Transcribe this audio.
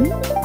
on